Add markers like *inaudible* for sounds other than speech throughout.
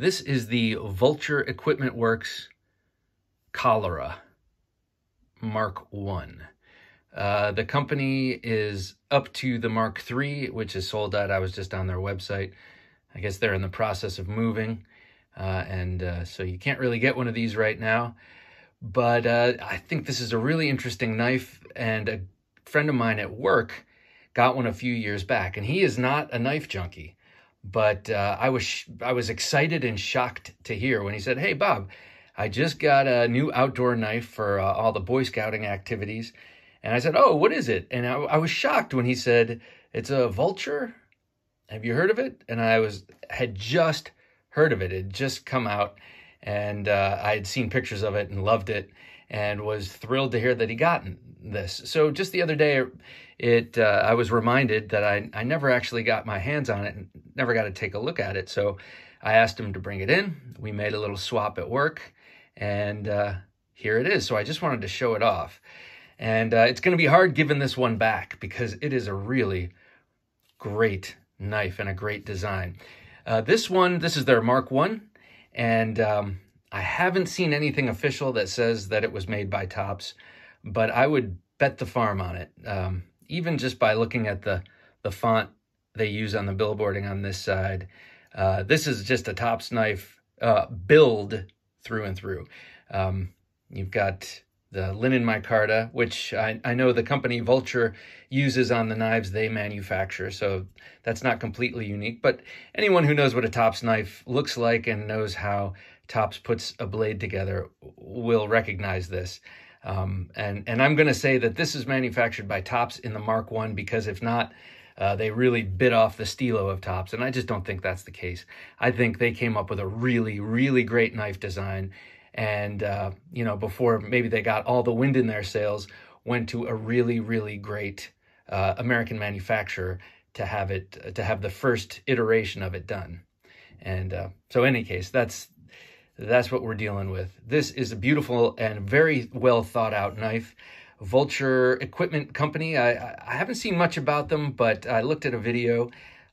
This is the Vulture Equipment Works Cholera Mark 1. Uh, the company is up to the Mark 3, which is sold out. I was just on their website. I guess they're in the process of moving. Uh, and uh, so you can't really get one of these right now. But uh, I think this is a really interesting knife. And a friend of mine at work got one a few years back. And he is not a knife junkie. But uh, I was I was excited and shocked to hear when he said, "Hey Bob, I just got a new outdoor knife for uh, all the Boy Scouting activities." And I said, "Oh, what is it?" And I, I was shocked when he said, "It's a Vulture. Have you heard of it?" And I was had just heard of it. It just come out, and uh, I had seen pictures of it and loved it, and was thrilled to hear that he got this. So just the other day, it uh, I was reminded that I, I never actually got my hands on it and never got to take a look at it. So I asked him to bring it in. We made a little swap at work, and uh, here it is. So I just wanted to show it off. And uh, it's going to be hard giving this one back because it is a really great knife and a great design. Uh, this one, this is their Mark 1, and um, I haven't seen anything official that says that it was made by Tops, but I would bet the farm on it. Um, even just by looking at the, the font they use on the billboarding on this side, uh, this is just a Tops knife uh, build through and through. Um, you've got the linen micarta, which I, I know the company Vulture uses on the knives they manufacture, so that's not completely unique. But anyone who knows what a Tops knife looks like and knows how Tops puts a blade together will recognize this. Um, and, and I'm going to say that this is manufactured by Tops in the Mark 1 because if not, uh, they really bit off the stilo of Tops. And I just don't think that's the case. I think they came up with a really, really great knife design. And, uh, you know, before maybe they got all the wind in their sails, went to a really, really great uh, American manufacturer to have it, to have the first iteration of it done. And uh, so, in any case, that's that's what we're dealing with. This is a beautiful and very well thought out knife. Vulture Equipment Company. I, I haven't seen much about them, but I looked at a video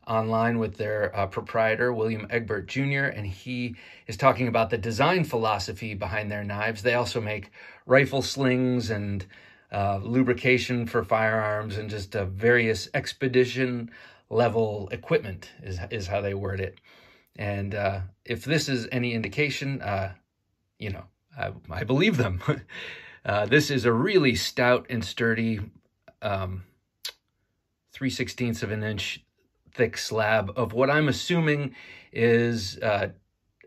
online with their uh, proprietor, William Egbert Jr., and he is talking about the design philosophy behind their knives. They also make rifle slings and uh, lubrication for firearms and just uh, various expedition level equipment is, is how they word it. And uh, if this is any indication, uh, you know, I, I believe them. *laughs* uh, this is a really stout and sturdy um, 3 16ths of an inch thick slab of what I'm assuming is uh,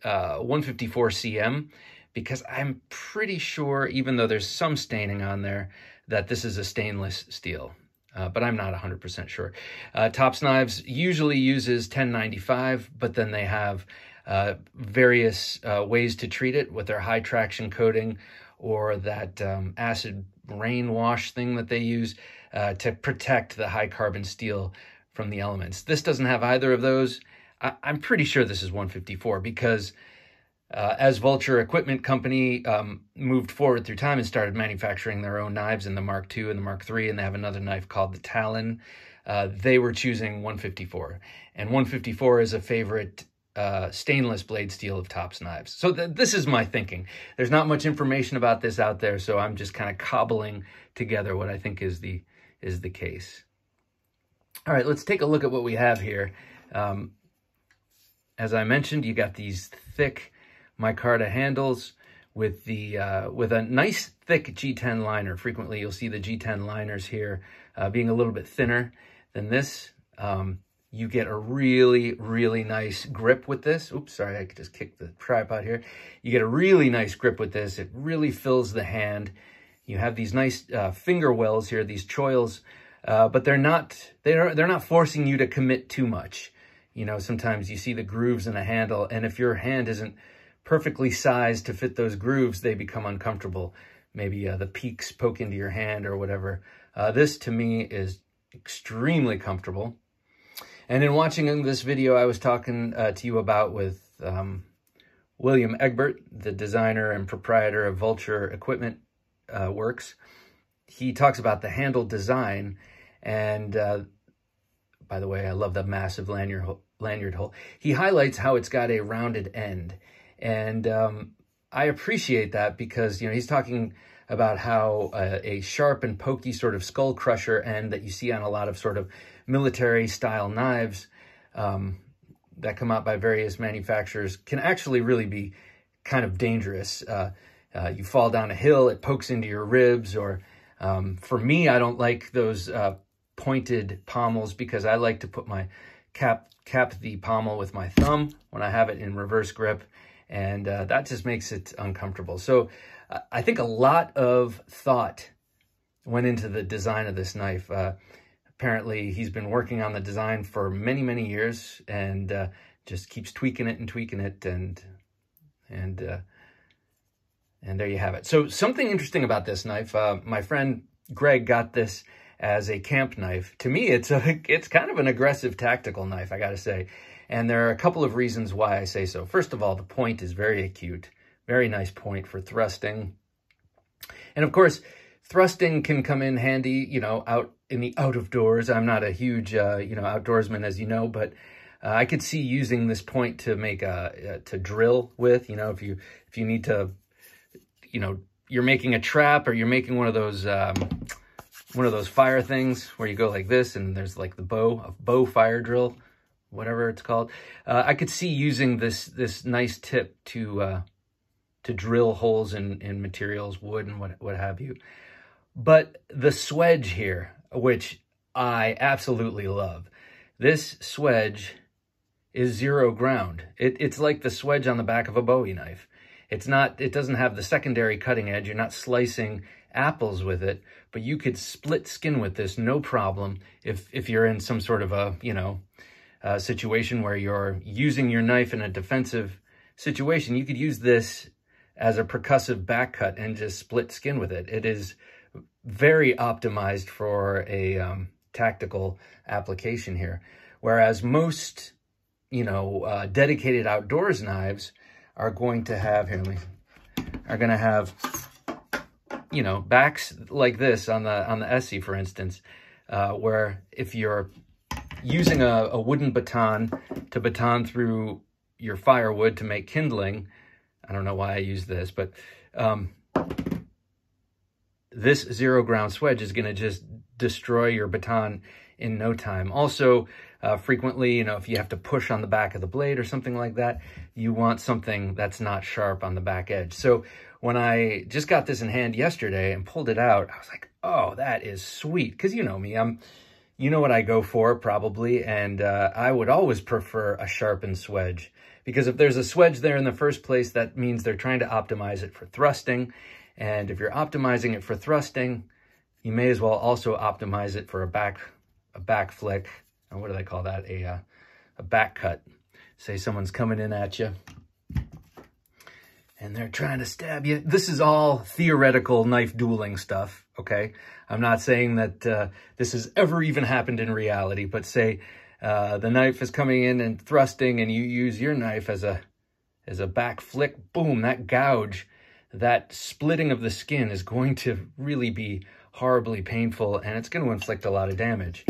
uh, 154CM because I'm pretty sure, even though there's some staining on there, that this is a stainless steel uh, but I'm not 100% sure. Uh, Tops Knives usually uses 1095, but then they have uh, various uh, ways to treat it with their high traction coating or that um, acid rain wash thing that they use uh, to protect the high carbon steel from the elements. This doesn't have either of those. I- I'm pretty sure this is 154 because uh, as Vulture Equipment Company um, moved forward through time and started manufacturing their own knives in the Mark II and the Mark III, and they have another knife called the Talon, uh, they were choosing 154. And 154 is a favorite uh, stainless blade steel of Tops knives. So th this is my thinking. There's not much information about this out there, so I'm just kind of cobbling together what I think is the is the case. All right, let's take a look at what we have here. Um, as I mentioned, you got these thick micarta handles with the uh, with a nice thick G10 liner. Frequently, you'll see the G10 liners here uh, being a little bit thinner than this. Um, you get a really, really nice grip with this. Oops, sorry, I just kicked the tripod here. You get a really nice grip with this. It really fills the hand. You have these nice uh, finger wells here, these choils, uh, but they're not they're they're not forcing you to commit too much. You know, sometimes you see the grooves in a handle, and if your hand isn't perfectly sized to fit those grooves, they become uncomfortable. Maybe uh, the peaks poke into your hand or whatever. Uh, this, to me, is extremely comfortable. And in watching this video, I was talking uh, to you about with um, William Egbert, the designer and proprietor of Vulture Equipment uh, Works. He talks about the handle design. And uh, by the way, I love the massive lanyard, lanyard hole. He highlights how it's got a rounded end. And um, I appreciate that because, you know, he's talking about how uh, a sharp and pokey sort of skull crusher end that you see on a lot of sort of military style knives um, that come out by various manufacturers can actually really be kind of dangerous. Uh, uh, you fall down a hill, it pokes into your ribs, or um, for me, I don't like those uh, pointed pommels because I like to put my cap cap the pommel with my thumb when I have it in reverse grip, and uh, that just makes it uncomfortable. So I think a lot of thought went into the design of this knife. Uh, apparently, he's been working on the design for many, many years and uh, just keeps tweaking it and tweaking it, and and uh, and there you have it. So something interesting about this knife, uh, my friend Greg got this as a camp knife. To me, it's a *laughs* it's kind of an aggressive tactical knife, I got to say. And there are a couple of reasons why I say so. First of all, the point is very acute. Very nice point for thrusting. And of course, thrusting can come in handy, you know, out in the out of doors. I'm not a huge, uh, you know, outdoorsman, as you know, but uh, I could see using this point to make a, uh, to drill with, you know, if you, if you need to, you know, you're making a trap or you're making one of those, um, one of those fire things where you go like this and there's like the bow, a bow fire drill, whatever it's called. Uh, I could see using this this nice tip to uh, to drill holes in, in materials, wood and what, what have you. But the swedge here, which I absolutely love, this swedge is zero ground. It, it's like the swedge on the back of a Bowie knife. It's not, it doesn't have the secondary cutting edge. You're not slicing apples with it, but you could split skin with this, no problem, if, if you're in some sort of a, you know, uh, situation where you're using your knife in a defensive situation. You could use this as a percussive back cut and just split skin with it. It is very optimized for a um, tactical application here. Whereas most, you know, uh, dedicated outdoors knives are going to have, here, me, are going to have you know, backs like this on the on the ESEE, for instance, uh, where if you're using a, a wooden baton to baton through your firewood to make kindling, I don't know why I use this, but um, this zero ground swedge is going to just destroy your baton in no time. Also, uh, frequently, you know, if you have to push on the back of the blade or something like that, you want something that's not sharp on the back edge. So when I just got this in hand yesterday and pulled it out, I was like, oh, that is sweet. Because you know me, I'm, you know what I go for probably, and uh, I would always prefer a sharpened swedge. Because if there's a swedge there in the first place, that means they're trying to optimize it for thrusting. And if you're optimizing it for thrusting, you may as well also optimize it for a back a back flick. Or what do they call that? A, uh, a back cut. Say someone's coming in at you and they're trying to stab you. This is all theoretical knife dueling stuff, okay? I'm not saying that uh, this has ever even happened in reality, but say uh, the knife is coming in and thrusting and you use your knife as a as a back flick, boom, that gouge, that splitting of the skin is going to really be horribly painful and it's going to inflict a lot of damage.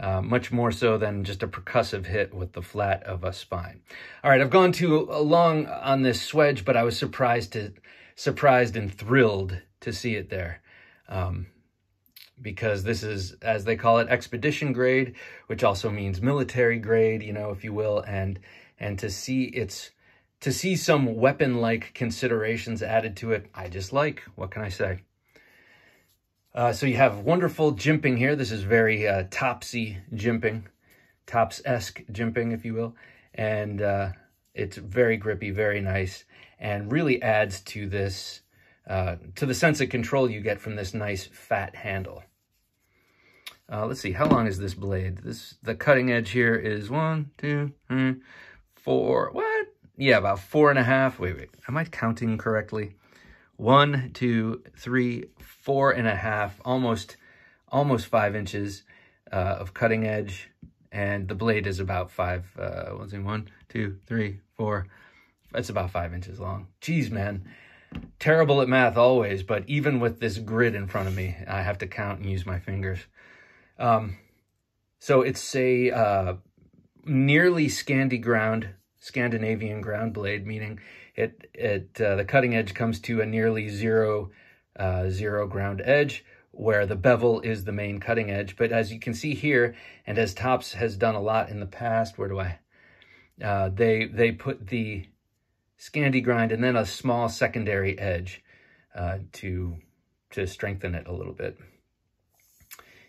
Uh, much more so than just a percussive hit with the flat of a spine. All right, I've gone too long on this swedge, but I was surprised to surprised and thrilled to see it there. Um, because this is, as they call it, expedition grade, which also means military grade, you know, if you will, and and to see its to see some weapon-like considerations added to it, I just like. What can I say? Uh, so you have wonderful jimping here. This is very uh, topsy jimping, tops-esque jimping, if you will. And uh, it's very grippy, very nice, and really adds to this, uh, to the sense of control you get from this nice fat handle. Uh, let's see, how long is this blade? This The cutting edge here is one, two, three, four, what? Yeah, about four and a half. Wait, wait, am I counting correctly? One, two, three, four and a half, almost, almost five inches uh, of cutting edge. And the blade is about five, uh, what's one, two, three, four. That's about five inches long. Geez, man. Terrible at math always, but even with this grid in front of me, I have to count and use my fingers. Um, so it's a uh, nearly Scandi ground, Scandinavian ground blade, meaning it, it uh, the cutting edge comes to a nearly zero, uh, zero ground edge, where the bevel is the main cutting edge. But as you can see here, and as Tops has done a lot in the past, where do I? Uh, they they put the Scandi grind and then a small secondary edge uh, to to strengthen it a little bit.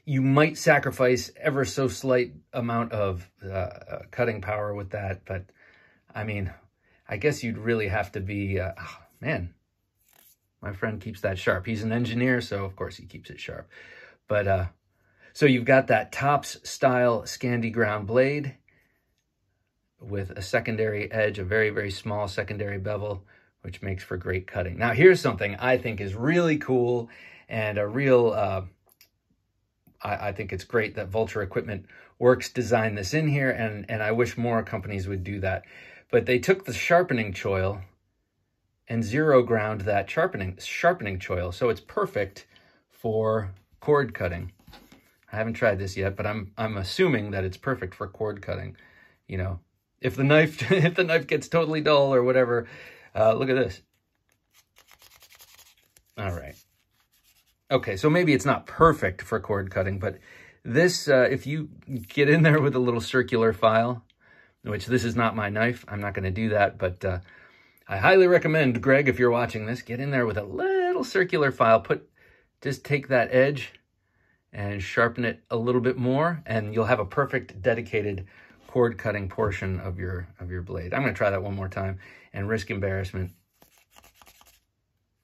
You might sacrifice ever so slight amount of uh, uh cutting power with that, but I mean, I guess you'd really have to be, uh, oh, man, my friend keeps that sharp. He's an engineer, so of course he keeps it sharp. But, uh, so you've got that Tops style Scandi ground blade with a secondary edge, a very, very small secondary bevel, which makes for great cutting. Now, here's something I think is really cool and a real, uh, I, I, think it's great that Vulture Equipment Works designed this in here, and, and I wish more companies would do that. But they took the sharpening choil and zero ground that sharpening, sharpening choil. So it's perfect for cord cutting. I haven't tried this yet, but I'm I'm assuming that it's perfect for cord cutting. You know, if the knife *laughs* if the knife gets totally dull or whatever, uh, look at this. All right. Okay, so maybe it's not perfect for cord cutting, but this, uh, if you get in there with a little circular file, which this is not my knife, I'm not going to do that, but uh, I highly recommend, Greg, if you're watching this, get in there with a little circular file. Put, just take that edge and sharpen it a little bit more, and you'll have a perfect dedicated cord cutting portion of your of your blade. I'm going to try that one more time and risk embarrassment.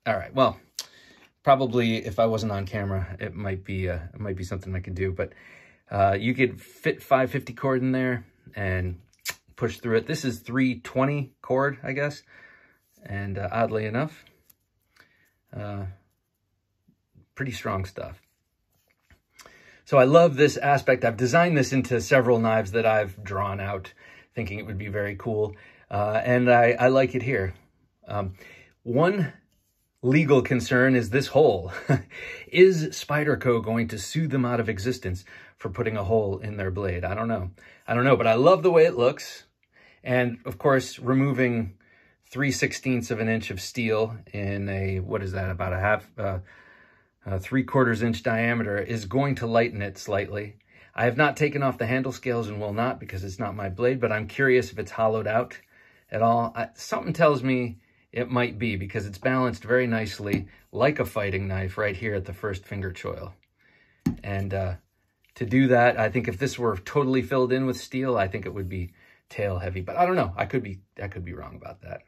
All right, well, probably if I wasn't on camera, it might be uh, it might be something I could do, but uh, you could fit 550 cord in there and push through it. This is 320 cord, I guess. And uh, oddly enough, uh, pretty strong stuff. So I love this aspect. I've designed this into several knives that I've drawn out, thinking it would be very cool. Uh, and I, I, like it here. Um, one legal concern is this hole. *laughs* is Spyderco going to sue them out of existence for putting a hole in their blade? I don't know. I don't know, but I love the way it looks. And of course, removing 3 sixteenths of an inch of steel in a, what is that, about a half, uh, uh, 3 quarters inch diameter is going to lighten it slightly. I have not taken off the handle scales and will not because it's not my blade, but I'm curious if it's hollowed out at all. I, something tells me it might be because it's balanced very nicely like a fighting knife right here at the first finger choil. And uh, to do that, I think if this were totally filled in with steel, I think it would be tail heavy. But I don't know. I could be I could be wrong about that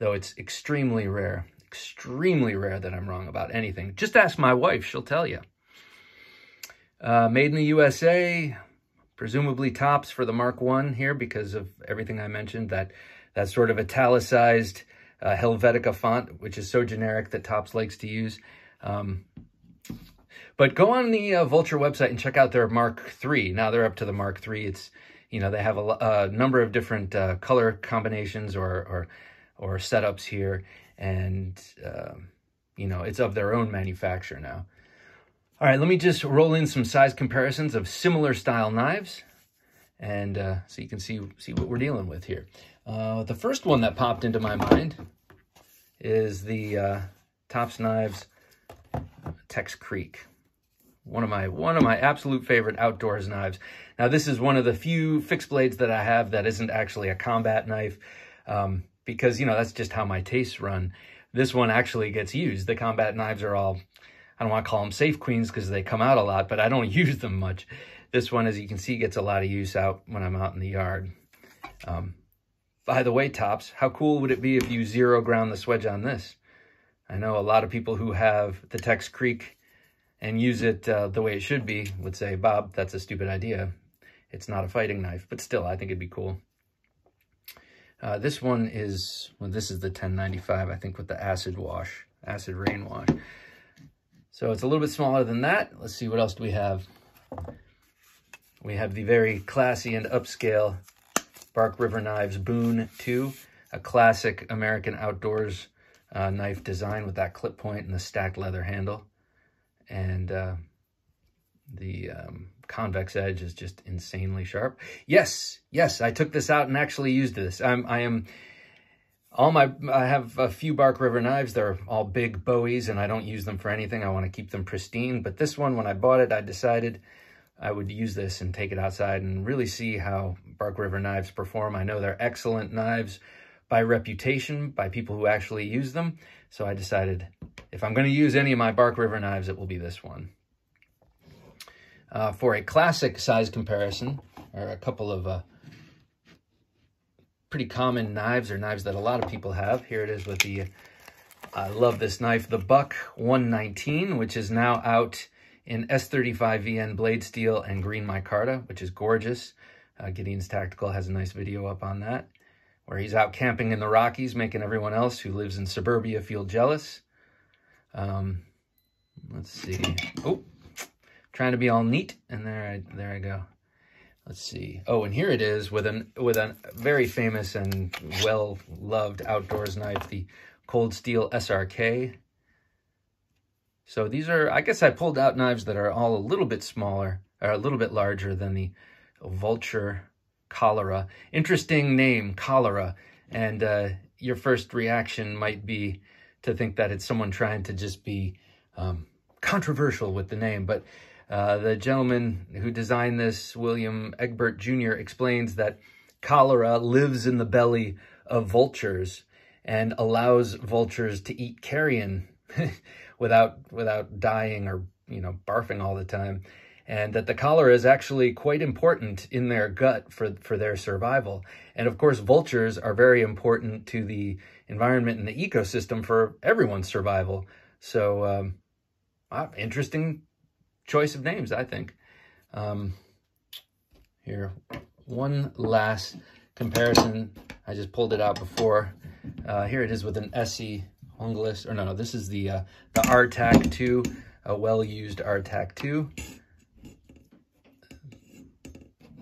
though it's extremely rare, extremely rare that I'm wrong about anything. Just ask my wife, she'll tell you. Uh, made in the USA, presumably tops for the Mark 1 here because of everything I mentioned, that, that sort of italicized uh, Helvetica font, which is so generic that Tops likes to use. Um, but go on the uh, Vulture website and check out their Mark III. Now they're up to the Mark III. It's, you know, they have a, a number of different uh, color combinations or, or or setups here. And, uh, you know, it's of their own manufacture now. All right, let me just roll in some size comparisons of similar style knives. And uh, so you can see, see what we're dealing with here. Uh, the first one that popped into my mind is the uh, Tops Knives Tex Creek. One of my one of my absolute favorite outdoors knives. Now this is one of the few fixed blades that I have that isn't actually a combat knife. Um, because, you know, that's just how my tastes run. This one actually gets used. The combat knives are all, I don't want to call them safe queens because they come out a lot, but I don't *laughs* use them much. This one, as you can see, gets a lot of use out when I'm out in the yard. Um, by the way, Tops, how cool would it be if you zero ground the swedge on this? I know a lot of people who have the Tex Creek and use it uh, the way it should be would say, Bob, that's a stupid idea. It's not a fighting knife, but still, I think it'd be cool. Uh, this one is, well, this is the 1095, I think, with the acid wash, acid rain wash. So it's a little bit smaller than that. Let's see, what else do we have? We have the very classy and upscale Bark River Knives Boone 2, a classic American outdoors uh, knife design with that clip point and the stacked leather handle. And uh, the um, convex edge is just insanely sharp. Yes, yes, I took this out and actually used this. I'm, I am, all my, I have a few Bark River knives. They're all big Bowies and I don't use them for anything. I want to keep them pristine. But this one, when I bought it, I decided I would use this and take it outside and really see how Bark River knives perform. I know they're excellent knives by reputation, by people who actually use them. So I decided if I'm going to use any of my Bark River knives, it will be this one. Uh, for a classic size comparison, or a couple of uh, pretty common knives or knives that a lot of people have. Here it is with the, I love this knife, the Buck 119, which is now out in S35VN blade steel and green micarta, which is gorgeous. Uh, Gideon's Tactical has a nice video up on that, where he's out camping in the Rockies, making everyone else who lives in suburbia feel jealous. Um, let's see. Oh, trying to be all neat, and there I there I go. Let's see. Oh, and here it is with an with a very famous and well loved outdoors knife, the Cold Steel SRK. So these are, I guess I pulled out knives that are all a little bit smaller, or a little bit larger than the Vulture Cholera. Interesting name, Cholera. And uh, your first reaction might be to think that it's someone trying to just be um, controversial with the name. But uh, the gentleman who designed this, William Egbert Jr., explains that cholera lives in the belly of vultures and allows vultures to eat carrion *laughs* without without dying or you know barfing all the time and that the cholera is actually quite important in their gut for, for their survival. And of course, vultures are very important to the environment and the ecosystem for everyone's survival. So, um, wow, interesting choice of names, I think. Um, here, one last comparison. I just pulled it out before. Uh, here it is with an ESEE Ungulus, or no, no, this is the uh, the RTAK 2, a well-used RTAK 2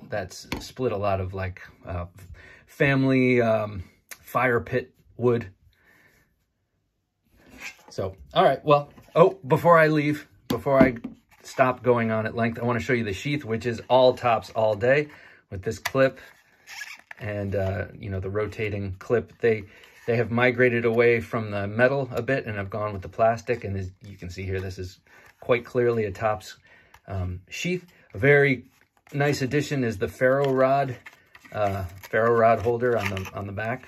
that's split a lot of like uh, family um, fire pit wood. So, all right, well, oh, before I leave, before I stop going on at length, I want to show you the sheath, which is all tops all day with this clip and, uh, you know, the rotating clip. They they have migrated away from the metal a bit and have gone with the plastic. And as you can see here, this is quite clearly a tops um, sheath. A very nice addition is the ferro rod, uh, ferro rod holder on the on the back.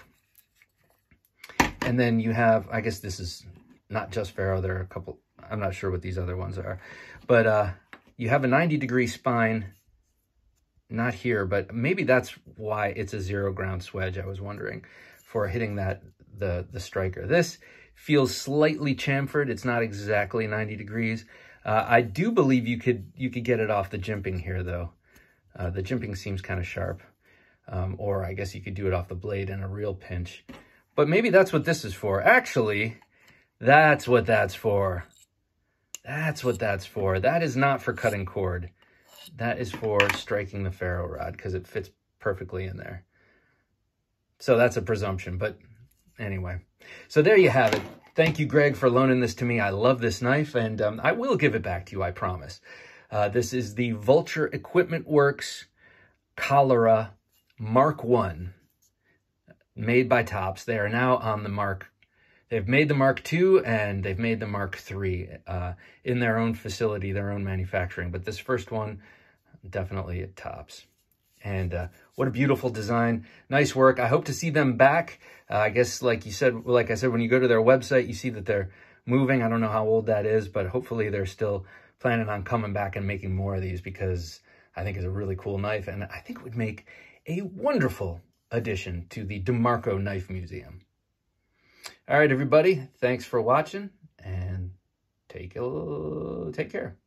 And then you have, I guess this is not just ferro. There are a couple. I'm not sure what these other ones are, but uh, you have a 90 degree spine. Not here, but maybe that's why it's a zero ground swedge. I was wondering for hitting that the the striker. This feels slightly chamfered. It's not exactly 90 degrees. Uh, I do believe you could you could get it off the jimping here though. Uh, the jimping seems kind of sharp. Um, or I guess you could do it off the blade in a real pinch. But maybe that's what this is for. Actually, that's what that's for. That's what that's for. That is not for cutting cord. That is for striking the ferro rod because it fits perfectly in there. So that's a presumption, but anyway. So there you have it. Thank you, Greg, for loaning this to me. I love this knife, and um, I will give it back to you, I promise. Uh, this is the Vulture Equipment Works Cholera Mark 1, made by Tops. They are now on the Mark. They've made the Mark 2 and they've made the Mark 3 uh, in their own facility, their own manufacturing. But this first one, definitely at Tops. And uh, what a beautiful design. Nice work. I hope to see them back. Uh, I guess, like you said, like I said, when you go to their website, you see that they're moving. I don't know how old that is, but hopefully they're still planning on coming back and making more of these because I think it's a really cool knife and I think it would make a wonderful addition to the DeMarco Knife Museum. All right, everybody, thanks for watching and take, a, take care.